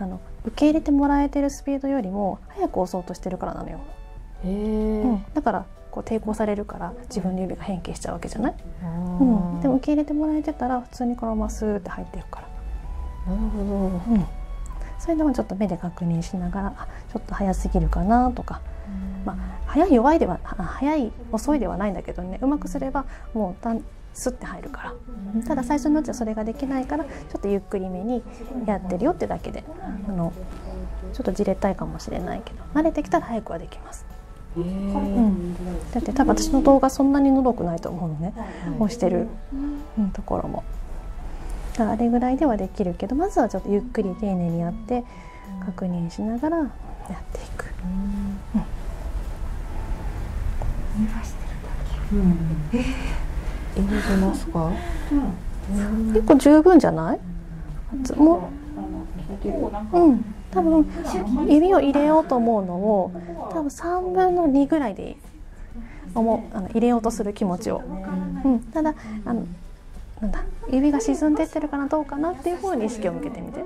あの受け入れてもらえてるスピードよりも早く押そうとしてるからなのよ、へえ、うん、だからこう抵抗されるから自分の指が変形しちゃうわけじゃない、あうーん、でも受け入れてもらえてたら普通にこのままスーって入っていくから、なるほど。うん、それでもちょっと目で確認しながらあちょっと早すぎるかなとか、まあ、早い弱いではあ早い遅いではないんだけどね。うまくすればもうスッて入るから。ただ最初のうちはそれができないからちょっとゆっくりめにやってるよってだけであのちょっとじれったいかもしれないけど慣れてきたら早くはできます、うん、だって多分私の動画そんなに喉くないと思うのね。押してる、うん、ところも。だからあれぐらいではできるけどまずはちょっとゆっくり丁寧にやって確認しながらやっていく入れてますか結構十分じゃない？つもううん。多分指を入れようと思うのを多分3分の2ぐらいでいい思うあの入れようとする気持ちを、うん、ただあのなんだ？指が沈んでってるかなどうかなっていう方に意識を向けてみて。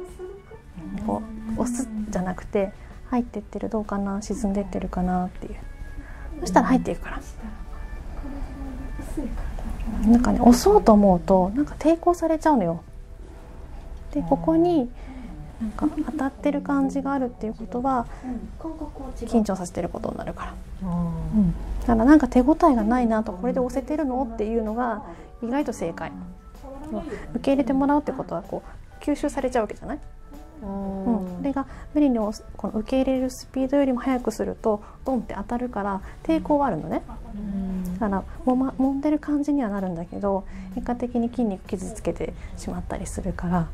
こう押すじゃなくて入ってってるどうかな？沈んでってるかなっていう。そしたら入っていくからなんかね押そうと思うとなんか抵抗されちゃうのよ。でここになんか当たってる感じがあるっていうことは緊張させてることになるから、うん、だからなんか手応えがないなとこれで押せてるのっていうのが意外と正解。受け入れてもらうってことはこう吸収されちゃうわけじゃない、うん、それが無理に押すこの受け入れるスピードよりも速くするとドンって当たるから抵抗はあるのね。だからもま揉んでる感じにはなるんだけど結果的に筋肉傷つけてしまったりするから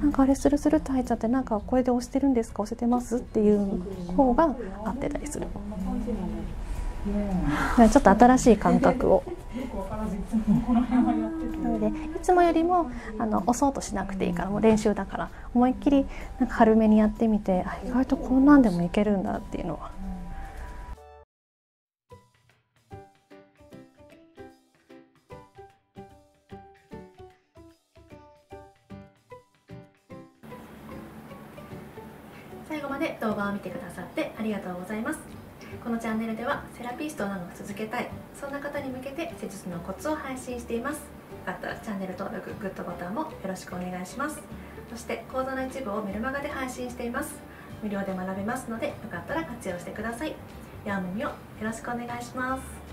なんかあれスルスルって入っちゃってなんかこれで押してるんですか？押せてます？っていう方が合ってたりする。ちょっと新しい感覚を。なのでいつもよりもあの押そうとしなくていいからもう練習だから思いっきりなんか軽めにやってみてあ意外とこんなんでもいけるんだっていうのは。最後まで動画を見てくださってありがとうございます。このチャンネルではセラピストなどが続けたいそんな方に向けて施術のコツを配信しています。よかったらチャンネル登録グッドボタンもよろしくお願いします。そして講座の一部をメルマガで配信しています。無料で学べますのでよかったら活用してください。やお耳をよろしくお願いします。